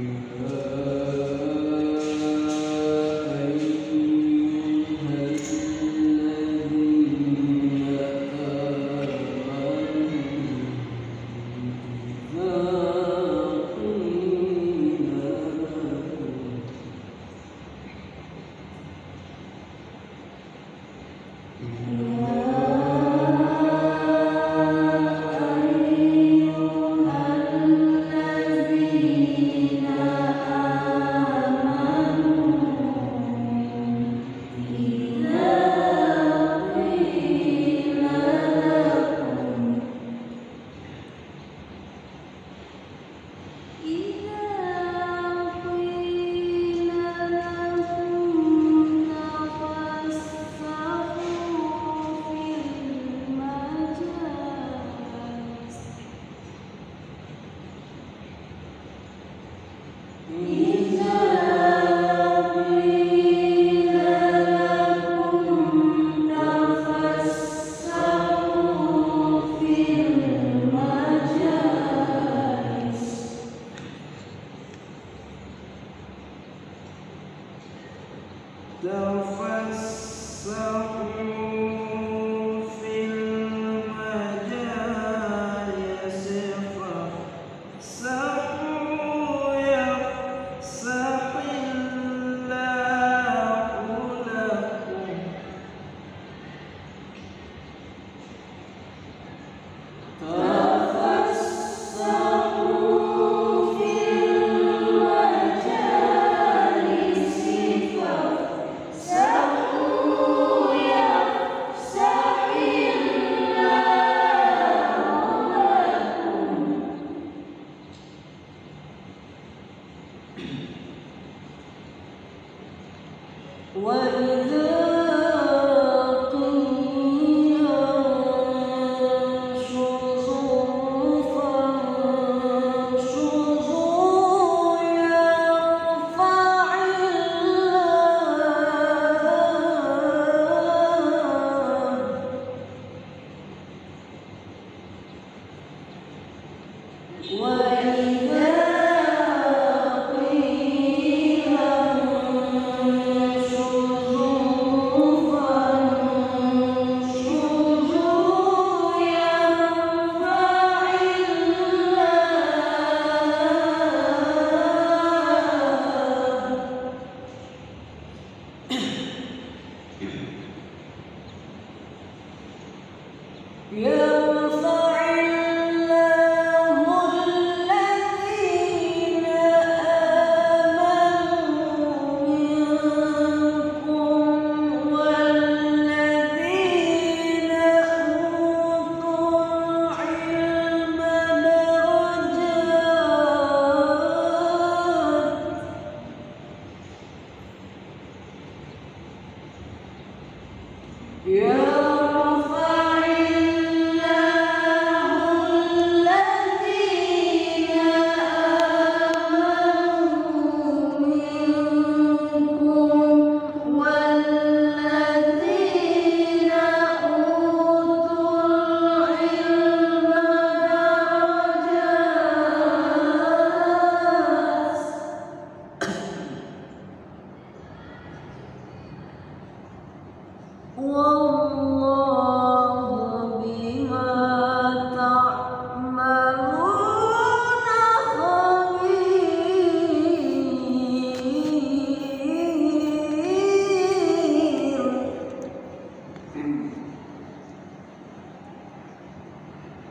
you. So. 我的。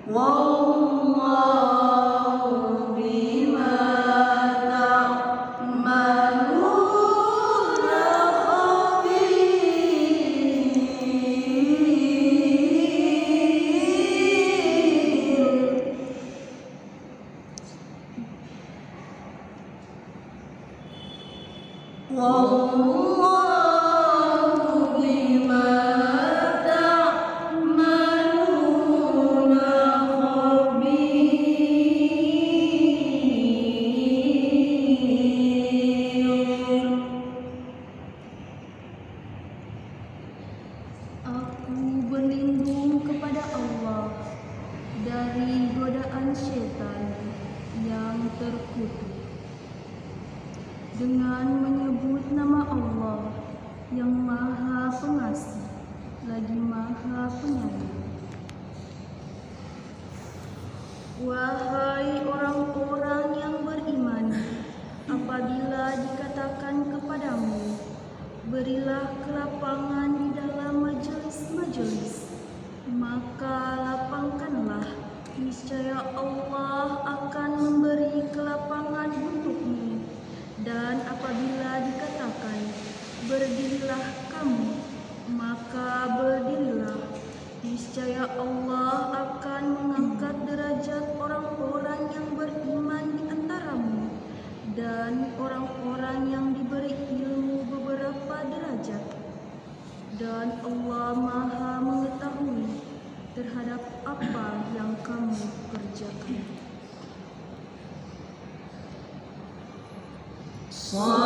Whoa. Dari godaan setan yang terkutuk. dengan menyebut nama Allah yang Maha Pengasih lagi Maha Penyayang. Wahai orang-orang yang beriman, apabila dikatakan kepadamu, berilah kelapangan di dalam majelis-majelis, maka lapangkanlah, niscaya Allah akan memberi kelapangan untukmu. Dan apabila dikatakan, berdirilah kamu, maka berdirilah, niscaya Allah akan mengangkat derajat orang-orang yang beriman di antaramu dan orang-orang yang diberi ilmu beberapa derajat. Dan Allah Maha mengetahui terhadap apa yang kamu kerjakan. Sadaqallahul azim. Maha benar Allah dengan segala firman-Nya.